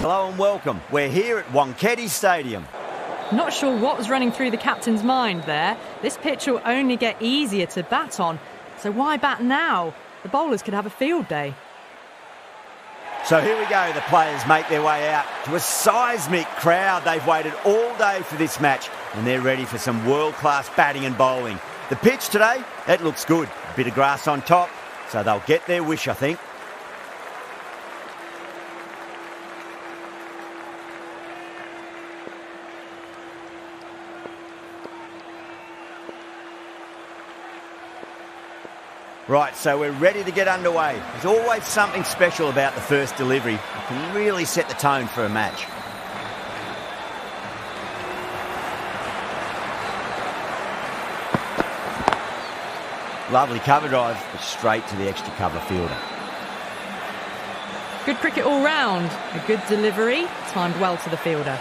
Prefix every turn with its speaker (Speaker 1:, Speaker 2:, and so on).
Speaker 1: Hello and welcome. We're here at Wankhede Stadium.
Speaker 2: Not sure what was running through the captain's mind there. This pitch will only get easier to bat on. So why bat now? The bowlers could have a field day.
Speaker 1: So here we go. The players make their way out to a seismic crowd. They've waited all day for this match and they're ready for some world class batting and bowling. The pitch today, it looks good. A bit of grass on top, so they'll get their wish, I think. Right, so we're ready to get underway. There's always something special about the first delivery. It can really set the tone for a match. Lovely cover drive, but straight to the extra cover fielder.
Speaker 2: Good cricket all round. A good delivery, timed well to the fielder.